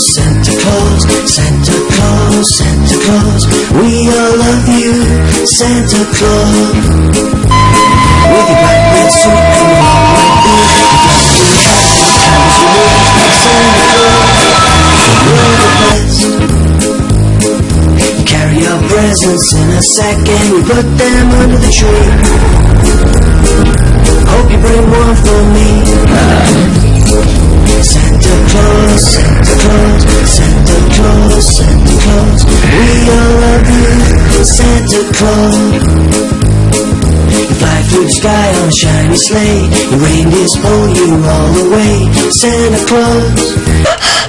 Santa Claus, Santa Claus, Santa Claus. We all love you, Santa Claus. With your black red suit and your white beard, your dusty hat and times you live, Santa Claus, you're the best. Carry your presents in a sack and put them under the tree. You fly through the sky on shiny sleigh. Reindeers pull you all the way, Santa Claus.